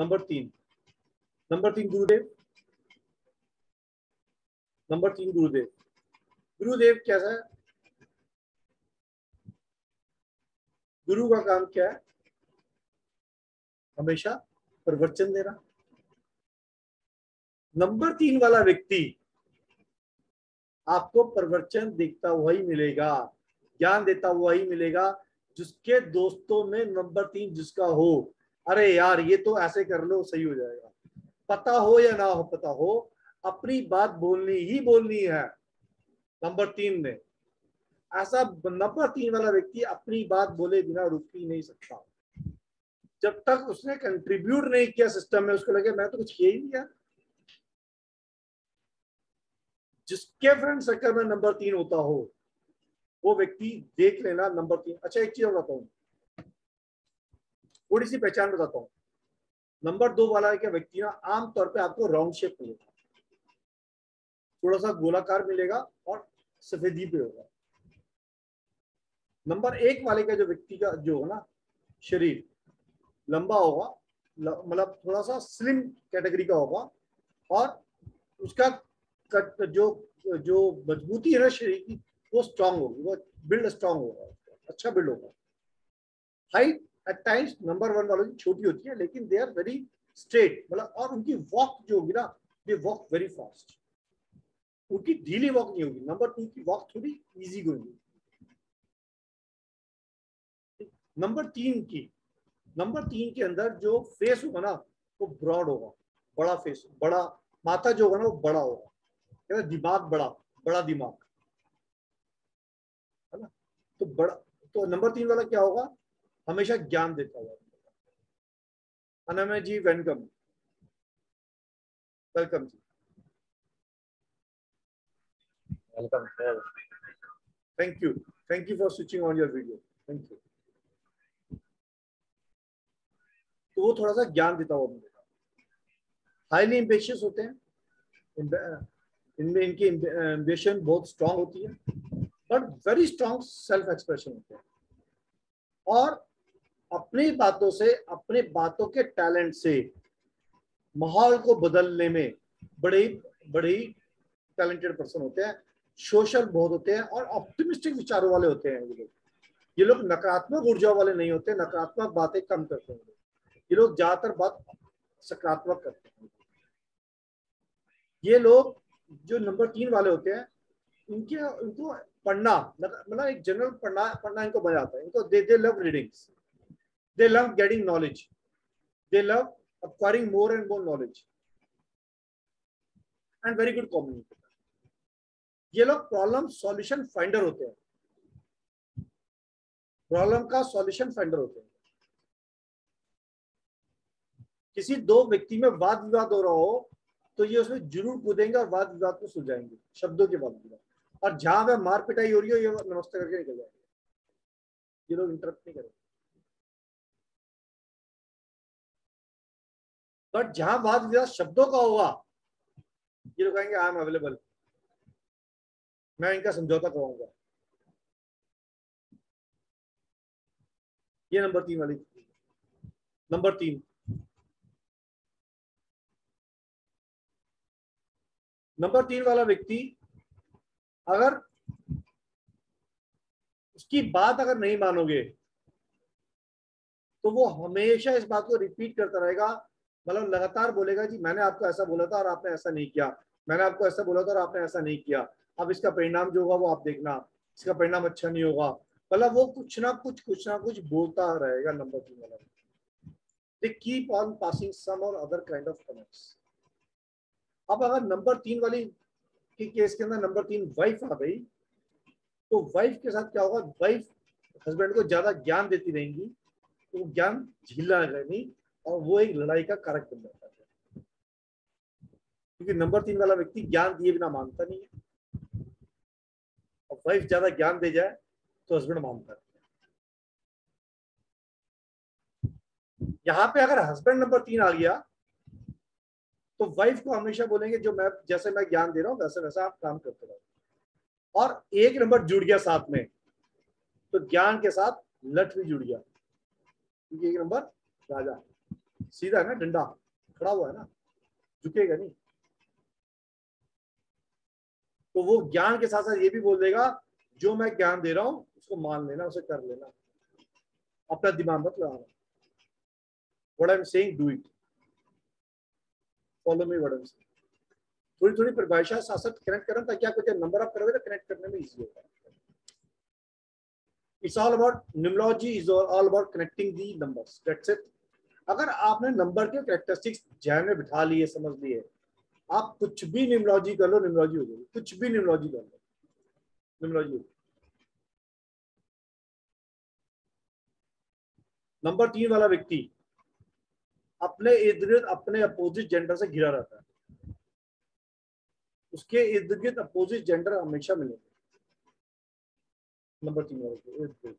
Number तीन। Number तीन, गुरुदेव। Number तीन, गुरुदेव। गुरुदेव कैसा है गुरु का काम क्या है? हमेशा प्रवचन देना। नंबर तीन वाला व्यक्ति, आपको प्रवचन देखता हुआ ही मिलेगा, ज्ञान देता हुआ ही मिलेगा, जिसके दोस्तों में नंबर तीन जिसका हो। अरे यार, ये तो ऐसे कर लो, सही हो जाएगा। पता हो या ना हो, पता हो, अपनी बात बोलनी ही बोलनी है, नंबर तीन में। ऐसा नंबर तीन वाला व्यक्ति अपनी बात बोले बिना रुक ही नहीं सकता। जब तक उसने कंट्रीब्यूट नहीं किया सिस्टम में, उसको लगे, मैं तो कुछ किया ही नहीं जिसके फ्रेंड सर्कल में नंबर तीन होता हो, वो व्यक्ति देख लेना नंबर तीन। अच्छा एक चीज़ बताता हूँ थोड़ी सी पहचान बताता हूँ। नंबर दो वाला क्या व्यक्ति ना आमतौर पर आपको राउंड शेप मिलेगा। थोड़ा सा गोलाकार मिलेगा और सफेदी पे होगा। नंबर एक वाले का जो व्यक्ति का जो है ना, शरीर, लंबा होगा मतलब थोड़ा सा स्लिम कैटेगरी का होगा और उसका कट जो जो मजबूती है ना शरीर की, वो स्ट्रांग होगी, वो बिल्ड स्ट्रांग होगा अच्छा बिल्ड होगा। Height at times number one वालों की छोटी होती है, लेकिन दे आर वेरी स्ट्रेट मतलब और उनकी वॉक जो होगी ना दे वॉक वेरी फास्ट उनकी ढीली वॉक नहीं होगी. नंबर टू की वॉक थोड़ी इजी होगी. नंबर तीन की नंबर तीन के अंदर जो फेस होगा ना, वो ब्रॉड होगा. बड़ा फेस बड़ा माथा जो होगा ना, वो बड़ा होगा. दिमाग बड़ा बड़ा दिमाग. है ना? तो बड़ा तो नंबर तीन वाला क्या होगा? हमेशा ज्ञान देता हुआ। Anmay ji welcome welcome ji. Welcome sir thank you thank you for switching on your video thank you तो वो थोड़ा सा ज्ञान देता हुआ मिलेगा हाईली एम्बिशियस होते हैं। इनमें इनकी एम्बिशन बहुत स्ट्रांग होती है। But very strong self expression होते हैं। और अपनी बातों से, अपने बातों के टैलेंट से, माहौल को बदलने में बड़े बड़े टैलेंटेड पर्सन होते हैं सोशल बहुत होते हैं और ऑप्टिमिस्टिक विचारों वाले होते हैं ये लोग। ये लोग नकारात्मक ऊर्जा वाले नहीं होते, नकारात्मक बातें कम करते हैं। ये लोग ज़्यादातर बात सकारात्मक करते हैं। ये लोग जो नंबर तीन वाले होते हैं इनके इनको पढ़ना मतलब एक जनरल पढ़ना पढ़ना इनको मज़ा आता है। इनको they they love readings they love getting knowledge they love acquiring more and more knowledge and very good communicator ये लोग प्रॉब्लम सॉल्यूशन फाइंडर होते हैं। प्रॉब्लम का सॉल्यूशन फाइंडर होते हैं। किसी दो व्यक्ति में वाद विवाद हो रहा हो तो ये उसमें ज़रूर कूदेंगे और वाद विवाद को सुलझाएँगे, शब्दों के वाद विवाद और जहाँ पे मार पिटाई हो रही हो, ये नमस्ते करके निकल जाएँगे। ये लोग इंटरप्ट नहीं करेंगे। बट जहाँ वाद विवाद शब्दों का होगा, ये लोग कहेंगे आई एम अवेलेबल मैं इनका समझौता कराऊँगा ये नंबर तीन वाली। नंबर तीन। नंबर तीन वाला व्यक्ति, अगर उसकी बात अगर नहीं मानोगे तो वो हमेशा इस बात को रिपीट करता रहेगा मतलब लगातार बोलेगा, जी, मैंने आपको ऐसा बोला था और आपने ऐसा नहीं किया। मैंने आपको ऐसा बोला था और आपने ऐसा नहीं किया। अब इसका परिणाम जो होगा वो आप देखना। इसका परिणाम अच्छा नहीं होगा। मतलब वो कुछ ना कुछ कुछ ना कुछ बोलता रहेगा, नंबर तीन वाला। They keep on passing some or other kind of comments अब अगर नंबर तीन वाली के केस के अंदर नंबर तीन वाइफ आ गई तो वाइफ के साथ क्या होगा? वाइफ हस्बैंड को ज़्यादा ज्ञान देती रहेंगी तो ज्ञान झीलना रहेगी। और वो एक लड़ाई का कारक बन जाता है। क्योंकि नंबर तीन वाला व्यक्ति ज्ञान दिए बिना मानता नहीं है। और वाइफ ज़्यादा ज्ञान दे जाए तो हस्बैंड मानता है। यहाँ पे अगर हस्बैंड नंबर तीन आ गया तो वाइफ को हमेशा बोलेंगे, जो मैं जैसे मैं ज्ञान दे रहा हूँ, वैसे वैसा आप काम करते रहो। और एक नंबर जुड़ गया साथ में तो ज्ञान के साथ लठ भी जुड़ गया। क्योंकि एक नंबर राजा सीधा है ना डंडा खड़ा हुआ है ना, झुकेगा नहीं। तो वो ज्ञान के साथ साथ ये भी बोल देगा, जो मैं ज्ञान दे रहा हूँ, उसको मान लेना, उसे कर लेना। अपना दिमाग मत लगाना। Saying, do it. Follow me, what i'm saying. थोड़ी थोड़ी परिभाषा साथ साथ कनेक्ट करना, ताकि आपको जब नंबर आप करोगे तो कनेक्ट करने में इजी होगा। It's all about numerology is all about connecting the numbers that's it अगर आपने नंबर के कैरेक्टरिस्टिक्स जहन में बिठा लिए, समझ लिए, आप कुछ भी न्यूमोलॉजी कर लो न्यूमोलॉजी हो जाएगी। कुछ भी न्यूमोलॉजी कर लो। न्यूमोलॉजी नंबर तीन वाला व्यक्ति अपने इर्द गिर्द अपने अपोजिट जेंडर से घिरा रहता है। उसके इर्द गिर्द अपोजिट जेंडर हमेशा मिलेंगे। नंबर तीन वाले इर्द गिर्द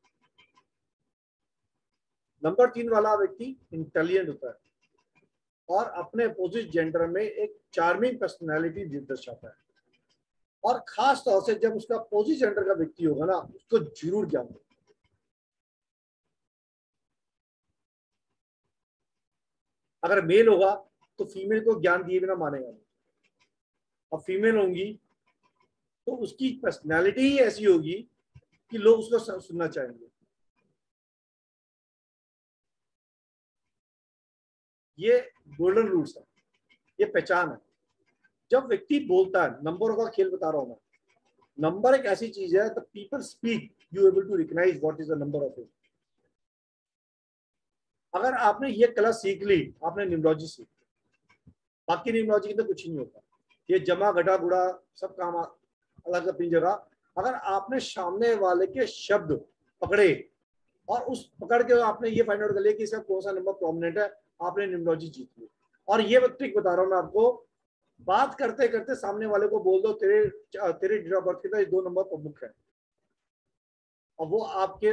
नंबर तीन वाला व्यक्ति इंटेलिजेंट होता है और अपने अपोजिट जेंडर में एक चार्मिंग पर्सनैलिटी दर्शाता है। और खास तौर से जब उसका अपोजिट जेंडर का व्यक्ति होगा ना, उसको ज़रूर ज्ञान दो अगर मेल होगा तो फीमेल को ज्ञान दिए बिना मानेगा नहीं। और फीमेल होंगी तो उसकी पर्सनैलिटी ही ऐसी होगी कि लोग उसको सुनना चाहेंगे। ये गोल्डन रूल्स है, ये पहचान है। जब व्यक्ति बोलता है, नंबरों का खेल बता रहा हूँ मैं, नंबर एक ऐसी चीज़ है the people speak you able to recognise what is the number of it अगर आपने ये कला सीख ली, आपने न्यूमोलॉजी सीख बाकी न्यूमोलॉजी की तो कुछ ही नहीं होता। ये जमा, घटा गुड़ा सब काम अलग अपनी जगह। अगर आपने सामने वाले के शब्द पकड़े और उस पकड़ के आपने ये फाइंड आउट कर लिया कि इसका कौन सा नंबर प्रोमिनेंट है आपने न्यूमोलॉजी जीत ली। और ये ट्रिक बता रहा हूँ मैं आपको, बात करते करते सामने वाले को बोल दो, तेरे तेरे डेट ऑफ़ बर्थ के दो नंबर प्रमुख है। और वो आपके,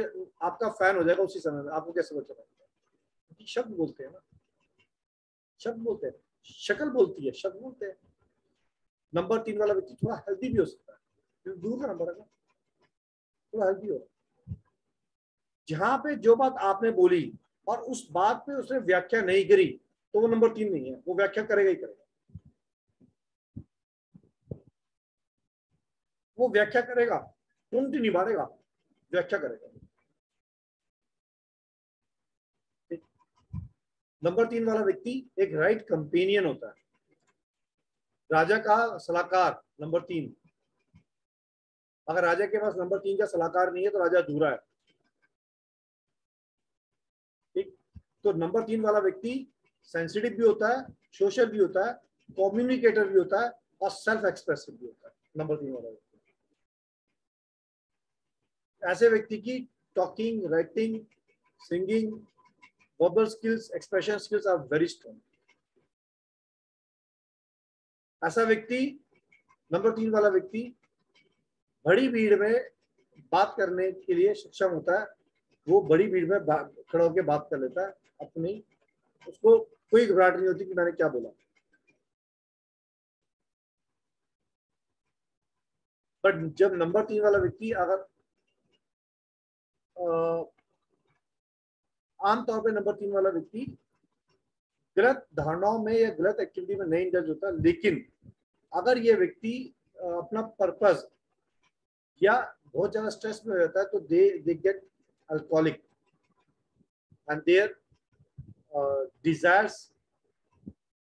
आपका फ़ैन हो जाएगा उसी समय में। आपको कैसे बचा शब्द बोलते हैं ना। शब्द बोलते हैं। शक्ल बोलती है, शब्द बोलते हैं। नंबर तीन वाला व्यक्ति थोड़ा हेल्दी भी हो सकता है। दूर का नंबर है ना। थोड़ा हेल्दी हो। जहाँ पे जो बात आपने बोली और उस बात पे उसने व्याख्या नहीं करी तो वो नंबर तीन नहीं है, वो व्याख्या करेगा ही करेगा। वो व्याख्या करेगा नहीं मारेगा व्याख्या करेगा। नंबर तीन वाला व्यक्ति एक राइट कंपेनियन होता है। राजा का सलाहकार, नंबर तीन। अगर राजा के पास नंबर तीन का सलाहकार नहीं है तो राजा अधूरा है। तो नंबर तीन वाला व्यक्ति सेंसिटिव भी होता है सोशल भी होता है कम्युनिकेटर भी होता है और सेल्फ एक्सप्रेसिव भी होता है। नंबर तीन वाला व्यक्ति। ऐसे व्यक्ति की talking writing singing verbal skills, expression skills are very strong ऐसा व्यक्ति, नंबर तीन वाला व्यक्ति, बड़ी भीड़ में बात करने के लिए सक्षम होता है, वो बड़ी भीड़ में खड़ा होकर बात कर लेता है। अपनी, उसको कोई घबराहट नहीं होती कि मैंने क्या बोला। बट जब नंबर तीन वाला व्यक्ति अगर आमतौर पे नंबर तीन वाला व्यक्ति गलत धारणाओं में या गलत एक्टिविटी में नहीं इंडल्ज होता, लेकिन अगर ये व्यक्ति अपना पर्पस या बहुत ज़्यादा स्ट्रेस में रहता है तो they they get alcoholic and their desires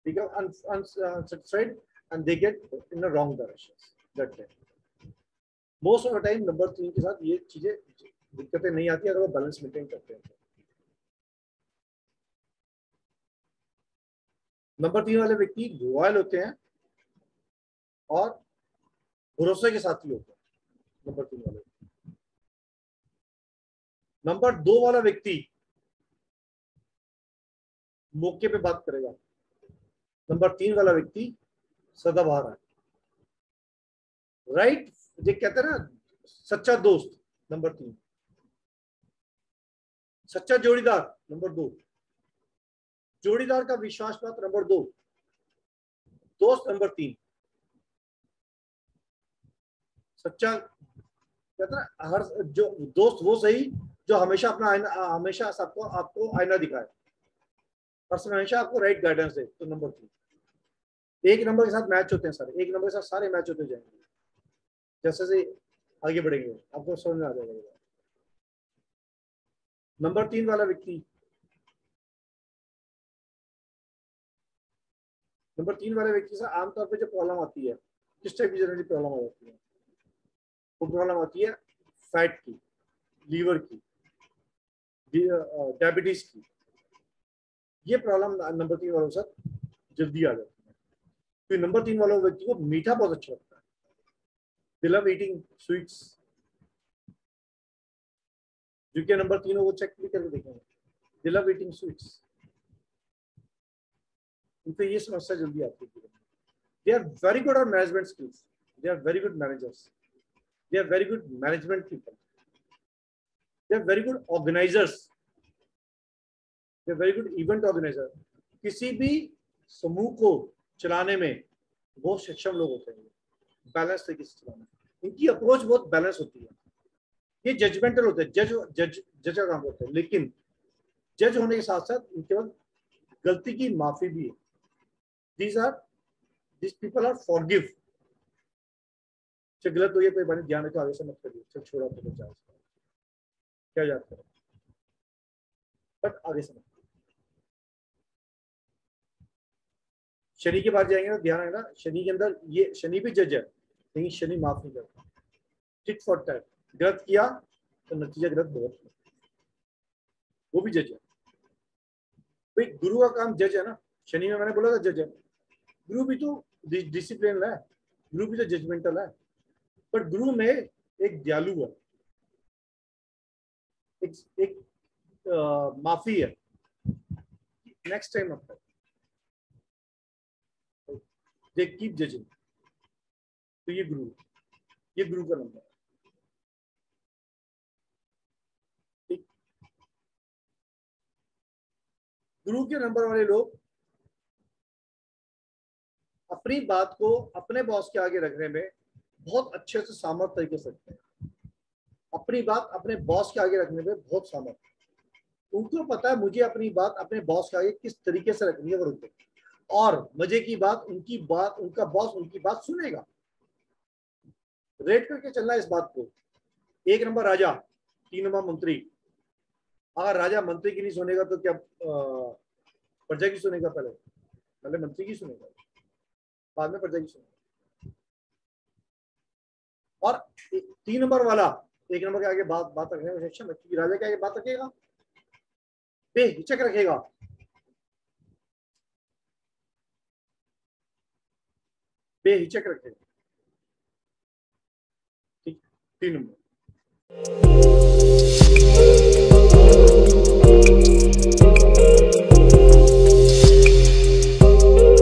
become unsatisfied and they get in the wrong directions. That way most of the time number तीन के साथ ये चीज़ें दिक्कतें नहीं आती अगर वो बैलेंस मेंटेन करते हैं। नंबर तीन वाले व्यक्ति लॉयल होते हैं और भरोसे के साथ ही होते हैं। नंबर तीन वाले। नंबर दो वाला व्यक्ति मौके पे बात करेगा नंबर तीन वाला व्यक्ति सदाबहार है। राइट जो कहते हैं ना, सच्चा दोस्त, नंबर तीन। सच्चा जोड़ीदार, नंबर दो। जोड़ीदार का विश्वास पात्र नंबर दो। दोस्त नंबर तीन। सच्चा, कहता है हर जो दोस्त वो सही, जो हमेशा अपना आईना हमेशा सबको, आपको आईना दिखाए। पर्सन हमेशा आपको राइट गाइडेंस दे तो नंबर थ्री एक नंबर के साथ मैच होते हैं सारे, एक नंबर के साथ सारे मैच होते जाएँगे। जैसे से आगे बढ़ेंगे, आपको समझ में आ जाएगा। नंबर तीन वाला व्यक्ति नंबर तीन वाले व्यक्ति से आमतौर पे जो प्रॉब्लम आती है, किस टाइप की जनरली प्रॉब्लम आ जाती है? वो प्रॉब्लम आती है फैट की लीवर की डायबिटीज़ की। ये प्रॉब्लम नंबर तीन वालों से जल्दी आ जाती है। तो नंबर तीन वालों व्यक्ति को मीठा बहुत अच्छा लगता है। दे लव ईटिंग स्वीट्स जो कि नंबर तीन वो चेक भी करके देखेंगे। दे लव ईटिंग स्वीट्स उनको ये समस्या जल्दी आती है। They are very good on management skills they are very good managers they are very good management people they are very good organisers very good event organiser किसी भी समूह को चलाने में बहुत सक्षम लोग होते हैं। बैलेंस तरीके से चलाने इनकी अप्रोच बहुत बैलेंस होती है। ये जजमेंटल होते हैं। जज जज जज का काम होता है। लेकिन जज होने के साथ साथ इनके बाद गलती की माफ़ी भी है। These are, these people are forgive गलत हो गया कोई बात ध्यान रखो, आगे से मत करिए। छोड़ा तो क्या याद करो? बट आगे से मत शनि के बाद जाएँगे ना ध्यान रखना शनि के अंदर ये शनि भी जज है लेकिन शनि माफ़ नहीं करता। टिट फॉर टैट गलत किया तो नतीजा गलत बहुत वो भी जज है। भाई गुरु का काम जज है ना शनि में मैंने बोला था जज है। गुरु भी तो डिसिप्लिन है गुरु भी तो जजमेंटल है। पर गुरु में एक दयालु है। एक, एक आ, माफ़ी है। नेक्स्ट टाइम अपना। दे कीप जजिंग तो ये गुरु ये गुरु का नंबर गुरु के नंबर वाले लोग अपनी बात को अपने बॉस के आगे रखने में बहुत अच्छे से सामर्थ तरीके से रखते हैं। अपनी बात अपने बॉस के आगे रखने में बहुत सामर्थ उनको पता है मुझे अपनी बात अपने बॉस के आगे किस तरीके से रखनी है, वो रुके और मज़े की बात, उनकी बात, उनका बॉस उनकी बात सुनेगा। रेट करके चलना इस बात को। एक नंबर राजा, तीन नंबर मंत्री। अगर राजा मंत्री की नहीं सुनेगा तो क्या प्रजा की सुनेगा पहले? पहले मंत्री की सुनेगा। बाद में प्रजा की सुनेगा। और तीन नंबर वाला, एक नंबर के आगे बात बात रखने में सक्षम राजा के आगे बात रखेगा। बेहिचक रखेगा। बेहिचक रखेंगे ठीक तीन नंबर।